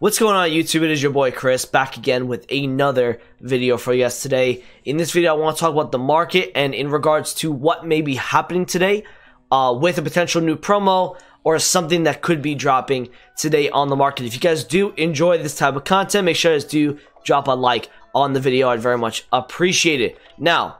What's going on YouTube? It is your boy Chris back again with another video for you guys today. In this video, I want to talk about the market and in regards to what may be happening today uh, with a potential new promo or something that could be dropping today on the market. If you guys do enjoy this type of content, make sure you do drop a like on the video. I'd very much appreciate it. Now,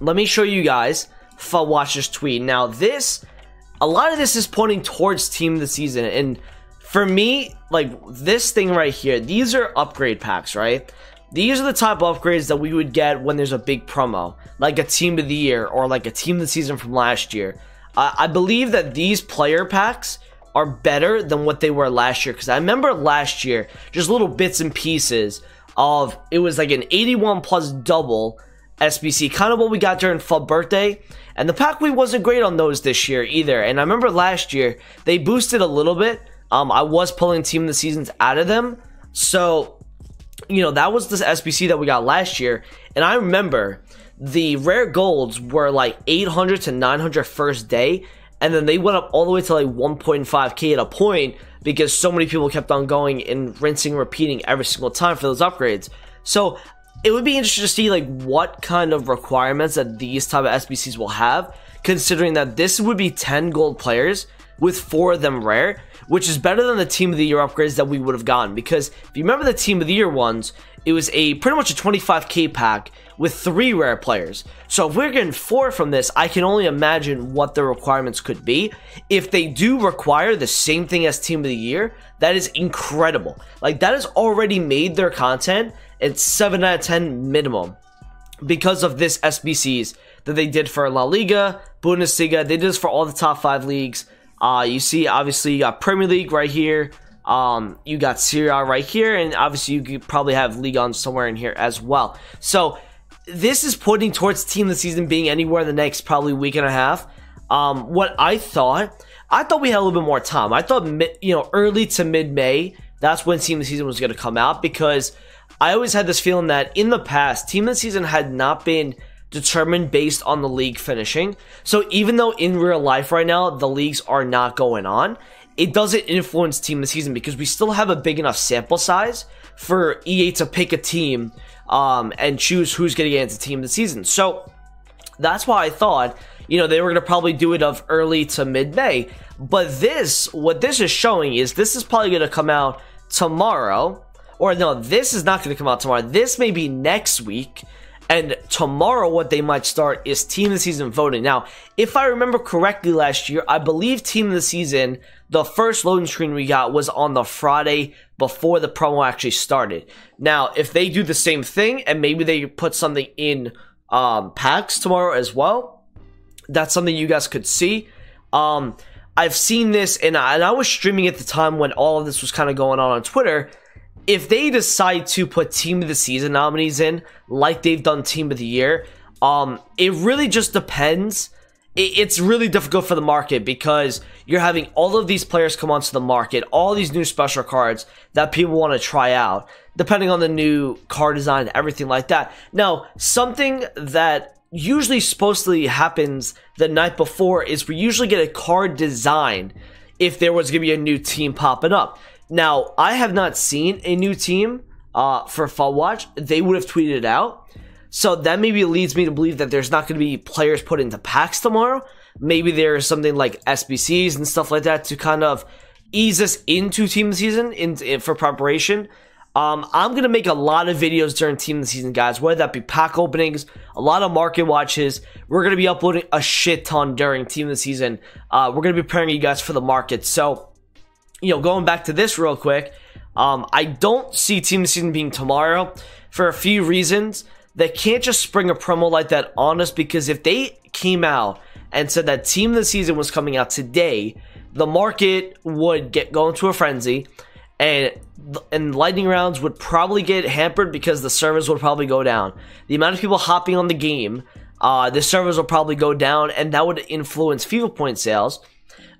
let me show you guys FUTWatcher's tweet. Now, this, a lot of this is pointing towards team of the season and for me, like this thing right here, these are upgrade packs, right? These are the type of upgrades that we would get when there's a big promo, like a team of the year or like a team of the season from last year. I believe that these player packs are better than what they were last year because I remember last year, just little bits and pieces of it was like an 81 plus double SBC, kind of what we got during FUT birthday. And the pack we wasn't great on those this year either. And I remember last year they boosted a little bit um, I was pulling team of the seasons out of them. So, you know, that was the SBC that we got last year. And I remember the rare golds were like 800 to 900 first day. And then they went up all the way to like 1.5k at a point because so many people kept on going and rinsing repeating every single time for those upgrades. So it would be interesting to see like what kind of requirements that these type of SBCs will have, considering that this would be 10 gold players with four of them rare, which is better than the team of the year upgrades that we would have gotten. Because if you remember the team of the year ones, it was a pretty much a 25k pack with three rare players. So if we're getting four from this, I can only imagine what the requirements could be. If they do require the same thing as team of the year, that is incredible. Like that has already made their content at 7 out of 10 minimum because of this SBCs that they did for La Liga, Bundesliga, they did this for all the top five leagues. Uh, you see, obviously, you got Premier League right here. Um, you got Serie A right here, and obviously, you could probably have Ligue 1 somewhere in here as well. So, this is pointing towards team the season being anywhere in the next probably week and a half. Um, what I thought, I thought we had a little bit more time. I thought, you know, early to mid May, that's when team of the season was going to come out because I always had this feeling that in the past, team of the season had not been determined based on the league finishing. So even though in real life right now the leagues are not going on, it doesn't influence team the season because we still have a big enough sample size for EA to pick a team um, and choose who's going to get into team the season. So that's why I thought, you know, they were going to probably do it of early to mid May. But this, what this is showing is this is probably going to come out tomorrow. Or no, this is not going to come out tomorrow. This may be next week and tomorrow, what they might start is team of the season voting. Now, if I remember correctly last year, I believe team of the season, the first loading screen we got was on the Friday before the promo actually started. Now, if they do the same thing and maybe they put something in um, packs tomorrow as well, that's something you guys could see. Um, I've seen this, and I, and I was streaming at the time when all of this was kind of going on on Twitter if they decide to put team of the season nominees in like they've done team of the year um it really just depends. It's really difficult for the market because you're having all of these players come onto the market all these new special cards that people want to try out depending on the new card design everything like that. Now something that usually supposedly happens the night before is we usually get a card design if there was going to be a new team popping up now, I have not seen a new team uh, for Watch. They would have tweeted it out. So that maybe leads me to believe that there's not going to be players put into packs tomorrow. Maybe there's something like SBCs and stuff like that to kind of ease us into team season in, in for preparation. Um, I'm gonna make a lot of videos during team season, guys. Whether that be pack openings, a lot of market watches. We're gonna be uploading a shit ton during team season. Uh, we're gonna be preparing you guys for the market. So you know, going back to this real quick, um, I don't see Team Season being tomorrow for a few reasons. They can't just spring a promo like that on us because if they came out and said that Team of the Season was coming out today, the market would get go into a frenzy and and lightning rounds would probably get hampered because the servers would probably go down. The amount of people hopping on the game, uh, the servers will probably go down, and that would influence FIFA point sales.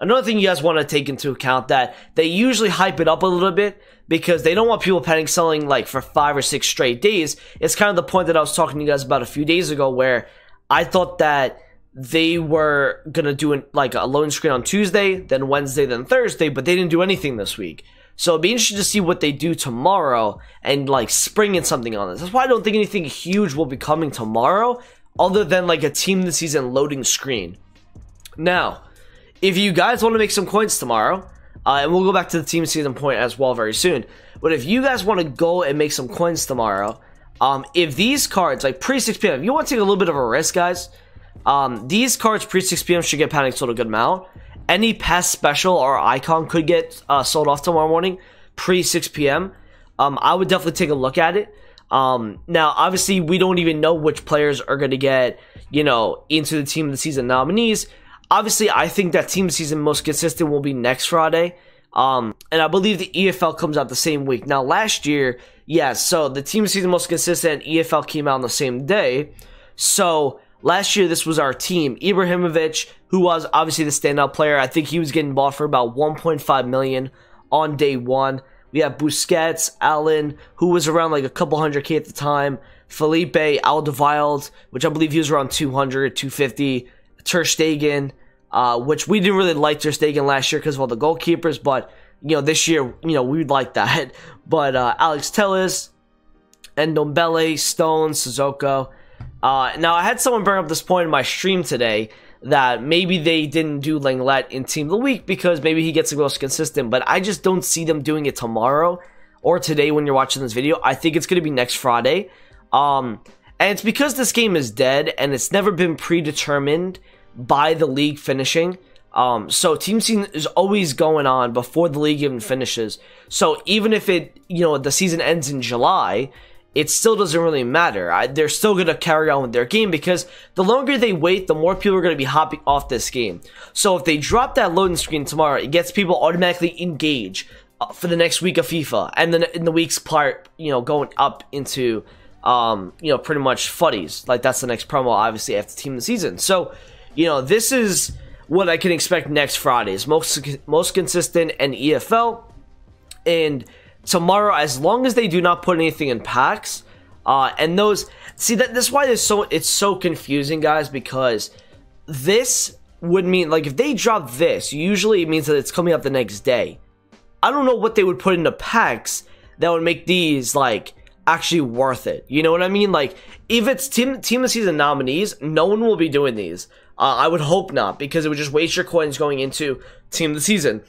Another thing you guys want to take into account that they usually hype it up a little bit because they don't want people panic selling like for five or six straight days. It's kind of the point that I was talking to you guys about a few days ago where I thought that they were gonna do an, like a loan screen on Tuesday, then Wednesday, then Thursday, but they didn't do anything this week. So it'd be interesting to see what they do tomorrow and like springing something on this. That's why I don't think anything huge will be coming tomorrow, other than like a team this season loading screen. Now, if you guys want to make some coins tomorrow, uh, and we'll go back to the team season point as well very soon. But if you guys want to go and make some coins tomorrow, um, if these cards like pre 6 p.m., you want to take a little bit of a risk, guys, um, these cards pre 6 p.m. should get panic sold a good amount. Any past special or icon could get uh, sold off tomorrow morning pre 6 p.m. Um, I would definitely take a look at it. Um, now, obviously, we don't even know which players are going to get, you know, into the team of the season nominees. Obviously, I think that team season most consistent will be next Friday. Um, and I believe the EFL comes out the same week. Now, last year, yeah, so the team season most consistent EFL came out on the same day. So last year, this was our team. Ibrahimovic, who was obviously the standout player, I think he was getting bought for about 1.5 million on day one. We have Busquets, Allan, who was around like a couple hundred K at the time. Felipe Alderweireld, which I believe he was around 200, 250. Ter Stegen, uh, which we didn't really like Ter Stegen last year because of all the goalkeepers, but you know this year, you know we'd like that. But uh, Alex Telles, Ndombele, Stone, Sissoko. Uh, now I had someone bring up this point in my stream today that maybe they didn't do Lenglet in Team of the Week because maybe he gets the most consistent, but I just don't see them doing it tomorrow or today when you're watching this video. I think it's going to be next Friday. Um, and it's because this game is dead and it's never been predetermined by the league finishing. Um, so team season is always going on before the league even finishes. So even if it, you know, the season ends in July, it still doesn't really matter. I, they're still going to carry on with their game because the longer they wait, the more people are going to be hopping off this game. So if they drop that loading screen tomorrow, it gets people automatically engaged uh, for the next week of FIFA, and then in the weeks part, you know, going up into, um, you know, pretty much FUTTIES. Like that's the next promo, obviously after team of the season. So, you know, this is what I can expect next Fridays. Most most consistent and EFL, and tomorrow, as long as they do not put anything in packs, uh, and those see that that's why it's so it's so confusing, guys, because this would mean like if they drop this, usually it means that it's coming up the next day. I don't know what they would put into packs that would make these like actually worth it. You know what I mean? Like if it's team team of the season nominees, no one will be doing these. Uh, I would hope not because it would just waste your coins going into team of the season.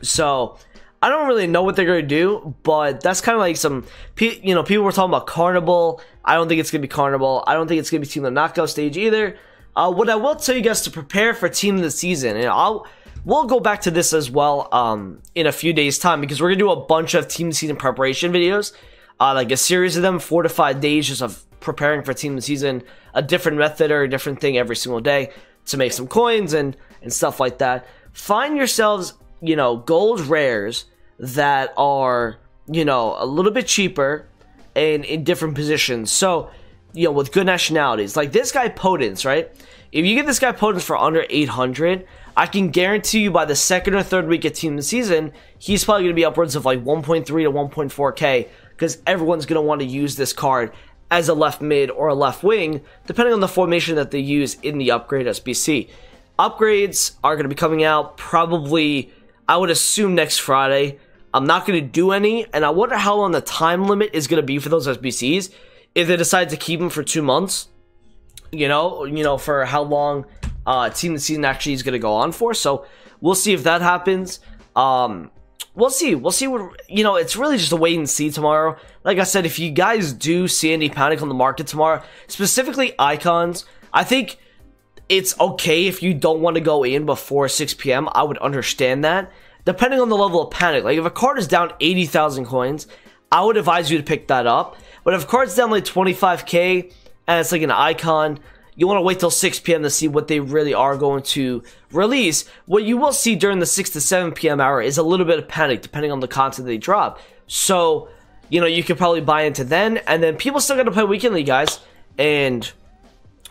So I don't really know what they're gonna do, but that's kind of like some, you know, people were talking about Carnival. I don't think it's gonna be Carnival. I don't think it's gonna be Team of the Knockout stage either. Uh, what I will tell you guys to prepare for Team of the Season, and I'll we'll go back to this as well um, in a few days' time because we're gonna do a bunch of Team Season preparation videos, uh, like a series of them, four to five days just of preparing for Team of the Season, a different method or a different thing every single day to make some coins and and stuff like that. Find yourselves, you know, gold rares that are, you know, a little bit cheaper and in different positions. So, you know, with good nationalities. Like this guy Podence, right? If you get this guy Podence for under 800, I can guarantee you by the second or third week of team season, he's probably going to be upwards of like 1.3 to 1.4k because everyone's going to want to use this card as a left mid or a left wing, depending on the formation that they use in the upgrade SBC. Upgrades are going to be coming out probably, I would assume, next Friday. I'm not going to do any, and I wonder how long the time limit is going to be for those SBCs if they decide to keep them for two months. You know, you know, for how long uh, team the season actually is going to go on for. So we'll see if that happens. Um, we'll see. We'll see what you know. It's really just a wait and see tomorrow. Like I said, if you guys do see any panic on the market tomorrow, specifically icons, I think it's okay if you don't want to go in before 6 p.m. I would understand that depending on the level of panic. Like if a card is down 80,000 coins, I would advise you to pick that up. But if a card's down like 25k and it's like an icon, you want to wait till 6 p.m. to see what they really are going to release. What you will see during the 6 to 7 p.m. hour is a little bit of panic depending on the content they drop. So, you know, you could probably buy into then. And then people still got to play Weekend League, guys. And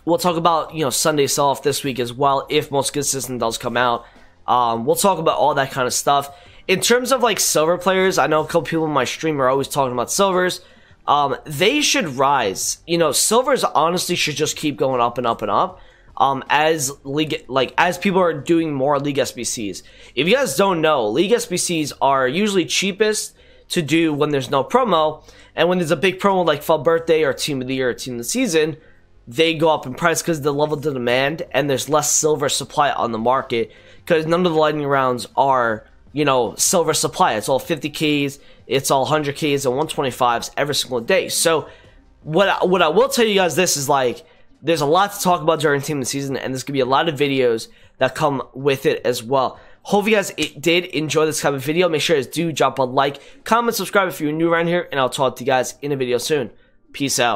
we'll talk about, you know, Sunday sell off this week as well if most consistent does come out. Um, we'll talk about all that kind of stuff. In terms of like silver players, I know a couple people in my stream are always talking about silvers. Um, they should rise. You know, silvers honestly should just keep going up and up and up. um, as league like as people are doing more league SBCs. If you guys don't know, league SBCs are usually cheapest to do when there's no promo, and when there's a big promo like FUT Birthday or Team of the Year or Team of the Season, they go up in price because the level of demand and there's less silver supply on the market because none of the lightning rounds are you know silver supply. It's all 50ks, it's all 100ks and 125s every single day. So what what I will tell you guys this is like there's a lot to talk about during team of the season, and there's gonna be a lot of videos that come with it as well. Hope you guys eh, did enjoy this kind of video. Make sure to do drop a like, comment, subscribe if you're new around here, and I'll talk to you guys in a video soon. Peace out.